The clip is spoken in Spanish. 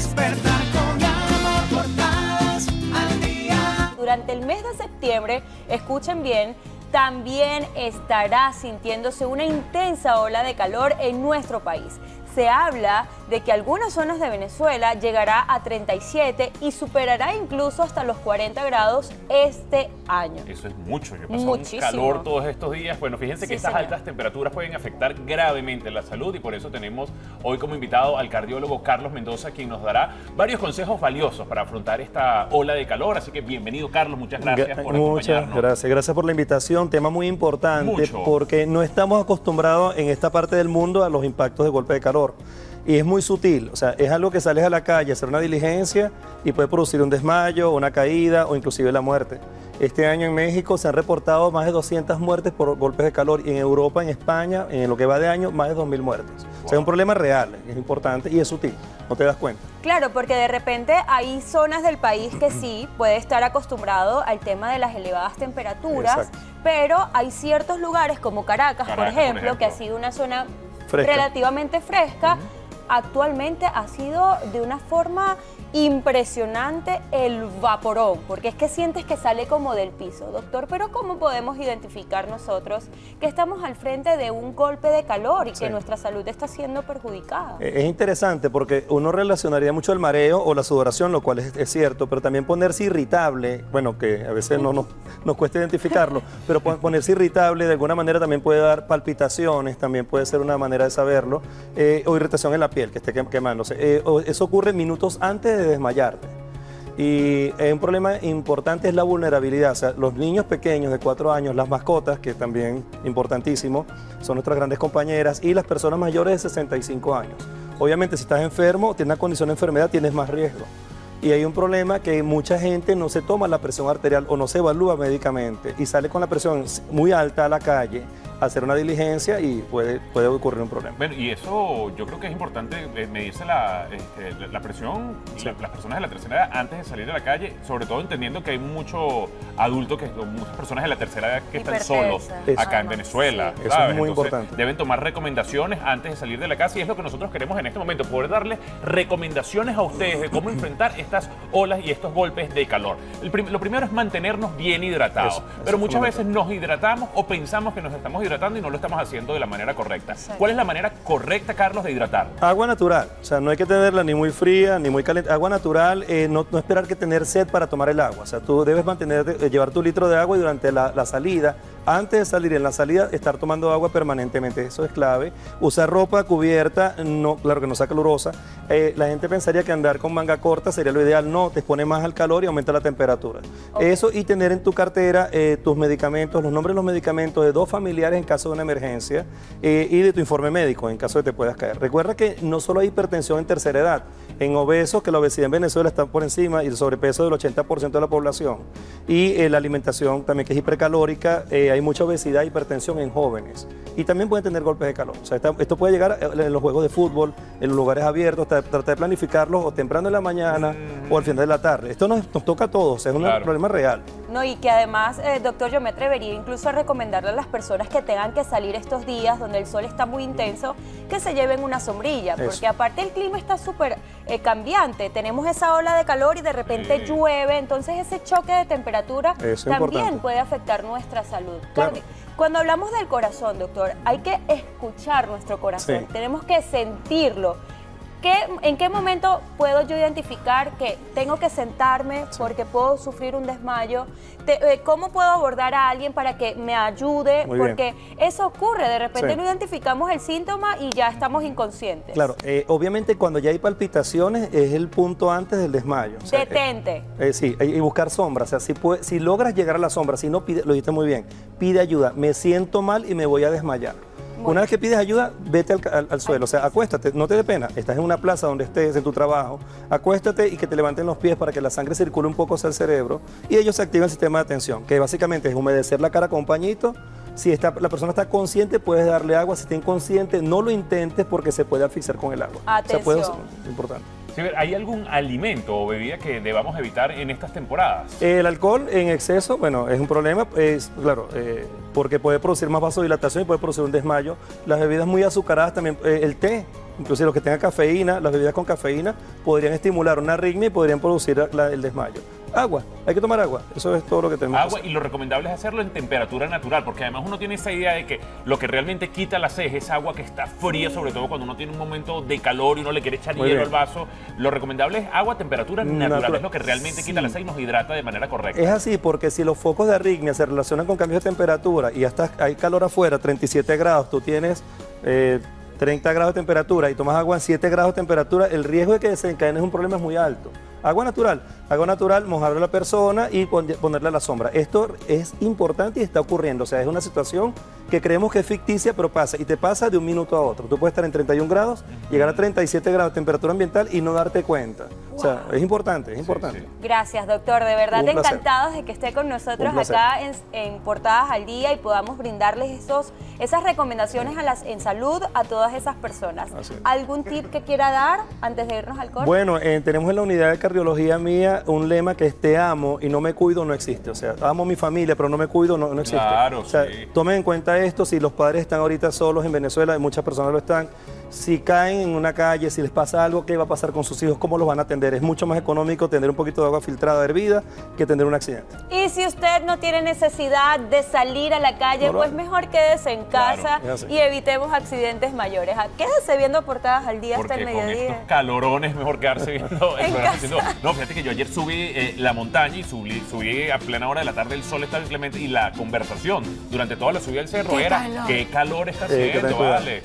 despertar con amor portadas al día. Durante el mes de septiembre, escuchen bien, también estará sintiéndose una intensa ola de calor en nuestro país. Se habla de que algunas zonas de Venezuela llegará a 37 y superará incluso hasta los 40 grados este año. Eso es mucho, que pasó un Muchísimo. calor todos estos días. Bueno, fíjense que Sí, estas señor. altas temperaturas pueden afectar gravemente la salud y por eso tenemos hoy como invitado al cardiólogo Carlos Mendoza, quien nos dará varios consejos valiosos para afrontar esta ola de calor. Así que bienvenido, Carlos, muchas gracias Gra- por Muchas acompañarnos. gracias, gracias por la invitación. Tema muy importante Mucho. porque no estamos acostumbrados en esta parte del mundo a los impactos de golpe de calor. Y es muy sutil, o sea, es algo que sales a la calle a hacer una diligencia y puede producir un desmayo, una caída o inclusive la muerte. Este año en México se han reportado más de 200 muertes por golpes de calor y en Europa, en España, en lo que va de año, más de 2.000 muertes. O sea, es un problema real, es importante y es sutil, no te das cuenta. Claro, porque de repente hay zonas del país que sí puede estar acostumbrado al tema de las elevadas temperaturas, Exacto. pero hay ciertos lugares como Caracas, por, ejemplo, que ha sido una zona Fresca. relativamente fresca, actualmente ha sido de una forma impresionante el vaporón, porque es que sientes que sale como del piso, doctor, pero ¿cómo podemos identificar nosotros que estamos al frente de un golpe de calor y Sí. que nuestra salud está siendo perjudicada? Eh, Es interesante porque uno relacionaría mucho el mareo o la sudoración, lo cual es, es cierto, pero también ponerse irritable, bueno, que a veces no nos, nos cuesta identificarlo, pero pon- ponerse irritable de alguna manera también puede dar palpitaciones, también puede ser una manera de saberlo, eh, o irritación en la piel, que esté quem- quemándose. Eh, eso ocurre minutos antes de desmayarte. Y eh, un problema importante es la vulnerabilidad. O sea, los niños pequeños de 4 años, las mascotas, que también importantísimo, son nuestras grandes compañeras, y las personas mayores de 65 años. Obviamente, si estás enfermo, tienes una condición de enfermedad, tienes más riesgo. Y hay un problema que mucha gente no se toma la presión arterial o no se evalúa médicamente y sale con la presión muy alta a la calle hacer una diligencia y puede, puede ocurrir un problema. Bueno, y eso yo creo que es importante eh, medirse la, este, la- la presión, la- las personas de la tercera edad antes de salir de la calle, sobre todo entendiendo que hay mucho adulto, que, muchas personas de la tercera edad que están solos acá en Venezuela. sí. Eso es muy Entonces, importante. Deben tomar recomendaciones antes de salir de la casa y es lo que nosotros queremos en este momento, poder darles recomendaciones a ustedes de cómo enfrentar estas olas y estos golpes de calor. El prim- lo primero es mantenernos bien hidratados, Eso, eso pero muchas veces nos hidratamos o pensamos que nos estamos hidratando y no lo estamos haciendo de la manera correcta. Exacto. ¿Cuál es la manera correcta, Carlos, de hidratar? Agua natural, o sea, no hay que tenerla ni muy fría ni muy caliente. Agua natural, eh, no, no esperar que tener sed para tomar el agua. O sea, tú debes mantener, eh, llevar tu litro de agua y durante la, la salida, antes de salir en la salida, estar tomando agua permanentemente. Eso es clave. Usar ropa cubierta, no, claro que no sea calurosa. Eh, la gente pensaría que andar con manga corta sería lo ideal. No, te expone más al calor y aumenta la temperatura. Eso y tener en tu cartera eh, tus medicamentos, los nombres de los medicamentos de dos familiares en caso de una emergencia eh, y de tu informe médico en caso de que te puedas caer. Recuerda que no solo hay hipertensión en tercera edad, en obesos, que la obesidad en Venezuela está por encima y el sobrepeso del 80% de la población. Y la alimentación también que es hipercalórica, eh, hay mucha obesidad e hipertensión en jóvenes. Y también pueden tener golpes de calor. O sea, esto puede llegar en los juegos de fútbol, en los lugares abiertos, tra- tratar de planificarlos o temprano en la mañana o al final de la tarde. Esto nos, nos toca a todos, es un Claro. problema real. No, y que además, eh, doctor, yo me atrevería incluso a recomendarle a las personas que tengan que salir estos días donde el sol está muy intenso, que se lleven una sombrilla, Eso. porque aparte el clima está súper eh, cambiante, tenemos esa ola de calor y de repente Sí. llueve, entonces ese choque de temperatura Eso también importante. puede afectar nuestra salud. Claro. Cuando hablamos del corazón, doctor, hay que escuchar nuestro corazón, Sí. tenemos que sentirlo. ¿Qué, ¿En qué momento puedo yo identificar que tengo que sentarme porque puedo sufrir un desmayo? Te- eh, ¿Cómo puedo abordar a alguien para que me ayude? Muy bien. porque eso ocurre, de repente Sí. no identificamos el síntoma y ya estamos inconscientes. Claro, eh, obviamente cuando ya hay palpitaciones es el punto antes del desmayo. O sea, eh, Detente. Eh, sí, y y buscar sombra. O sea, si, puede- si logras llegar a la sombra, si no pide, lo dijiste muy bien, pide ayuda. Me siento mal y me voy a desmayar. Una vez que pides ayuda, vete al, ca- al- al suelo. O sea, acuéstate, no te dé pena. Estás en una plaza donde estés, en tu trabajo. Acuéstate y que te levanten los pies para que la sangre circule un poco hacia el cerebro y ellos se activan el sistema de atención, que básicamente es humedecer la cara con un pañito Si está, la persona está consciente, puedes darle agua. Si está inconsciente, no lo intentes porque se puede asfixiar con el agua. O sea, puede- Atención. importante. ¿Hay algún alimento o bebida que debamos evitar en estas temporadas? El alcohol en exceso, bueno, es un problema, es claro, eh, porque puede producir más vasodilatación y puede producir un desmayo. Las bebidas muy azucaradas también, eh, el té, inclusive los que tengan cafeína, las bebidas con cafeína podrían estimular una arritmia y podrían producir el desmayo. Agua, hay que tomar agua, eso es todo lo que tenemos. que Agua hacer. y lo recomendable es hacerlo en temperatura natural, porque además uno tiene esa idea de que lo que realmente quita la sed es agua que está fría, sobre todo cuando uno tiene un momento de calor y uno le quiere echar Muy hielo bien. al vaso. Lo recomendable es agua a temperatura natural, Natural. es lo que realmente quita la sed y nos hidrata de manera correcta. Es así porque si los focos de arritmia se relacionan con cambios de temperatura y hasta hay calor afuera, 37 grados, tú tienes eh, 30 grados de temperatura y tomas agua en 7 grados de temperatura, el riesgo de que desencadenes un problema es muy alto. Agua natural, agua natural, mojar a la persona y pon- ponerle a la sombra. Esto es importante y está ocurriendo, o sea, es una situación que creemos que es ficticia, pero pasa y te pasa de un minuto a otro. Tú puedes estar en 31 grados, llegar a 37 grados de temperatura ambiental y no darte cuenta. O sea, es importante, es importante. sí. Gracias, doctor. De verdad, encantados de que esté con nosotros acá en, en Portadas al Día y podamos brindarles esos, esas recomendaciones a las, en salud a todas esas personas. Es. ¿Algún tip que quiera dar antes de irnos al corte? Bueno, eh, tenemos en la unidad de cardiología mía un lema que es te amo y no me cuido no existe. O sea, amo a mi familia, pero no me cuido no, no existe. Claro, o sea, sí. tomen en cuenta esto, si los padres están ahorita solos en Venezuela, y muchas personas lo están, si caen en una calle, si les pasa algo, ¿qué va a pasar con sus hijos? ¿Cómo los van a atender? Es mucho más económico tener un poquito de agua filtrada hervida que tener un accidente. Y si usted no tiene necesidad de salir a la calle, No pues mejor quédese en casa y evitemos accidentes mayores. Ah, Quédese viendo portadas al día hasta el con mediodía. estos calorones mejor quedarse viendo el En programa. No, fíjate que yo ayer subí eh, la montaña y subí, subí a plena hora de la tarde, el sol estaba inclemente y la conversación durante toda la subida del cerro Qué era calor. qué calor está Eh, que haciendo, vale.